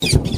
you.